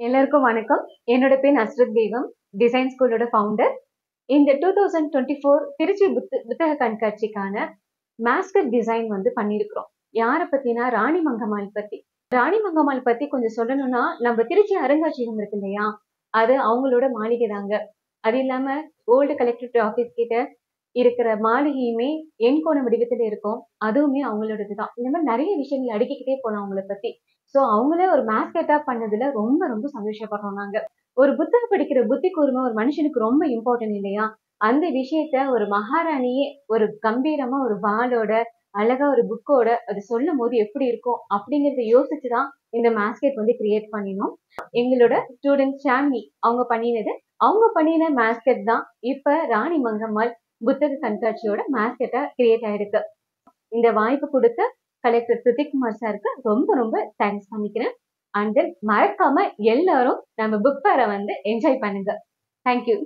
எல்லாருக்கும் வணக்கம். என்னோட பேர் அஸ்ரத் பேகம் டிசைன் ஸ்கூலோட ஃபவுண்டர் இந்த two thousand twenty four Trichy புத்த புத்தக கண்காட்சிக்கான மாஸ்கட் டிசைன் வந்து பண்ணியிருக்கிறோம் யாரை பத்தினா ராணி மங்கம்மாள் பத்தி. ராணி மங்கம்மாள் பத்தி கொஞ்சம் சொல்லணும்னா நம்ம திருச்சி அருங்காட்சியகம் இருக்கு இல்லையா? அது அவங்களோட மாளிகை தாங்க. அது இல்லாம ஓல்டு கலெக்டரேட் ஆஃபீஸ் கிட்ட இருக்கிற மாளிகையுமே எண்கோண வடிவத்துல இருக்கும். அதுவுமே அவங்களோடது தான் இந்த மாதிரி நிறைய விஷயங்கள் அடுக்கிக்கிட்டே போகலாம் அவங்கள பத்தி. ஸோ அவங்களே ஒரு மேஸ்கெட்டாக பண்ணதுல ரொம்ப ரொம்ப சந்தோஷப்படுறோம் நாங்கள் ஒரு புத்தகம் படிக்கிற புத்தி கூர்மை ஒரு மனுஷனுக்கு ரொம்ப இம்பார்ட்டன்ட் இல்லையா? அந்த விஷயத்த ஒரு மகாராணியே ஒரு கம்பீரமா ஒரு வாளோட அழகா ஒரு புக்கோட அது சொல்லும் போது எப்படி இருக்கும் அப்படிங்கறத யோசிச்சுதான் இந்த மாஸ்கெட் வந்து கிரியேட் பண்ணினோம். எங்களோட ஸ்டூடெண்ட் ஷாமி அவங்க பண்ணினது அவங்க பண்ணின மாஸ்கெட் தான் இப்ப ராணி மங்கம்மாள் புத்தக கண்காட்சியோட மாஸ்கெட்டா கிரியேட் ஆயிருக்கு. இந்த வாய்ப்பு கொடுத்த கலெக்டர் பிரதீப்குமார் சாருக்கு ரொம்ப ரொம்ப தேங்க்ஸ் பண்ணிக்கிறேன் அண்ட் தென் மறக்காம எல்லாரும் நம்ம புக் ஃபேரை வந்து என்ஜாய் பண்ணுங்க. தேங்க்யூ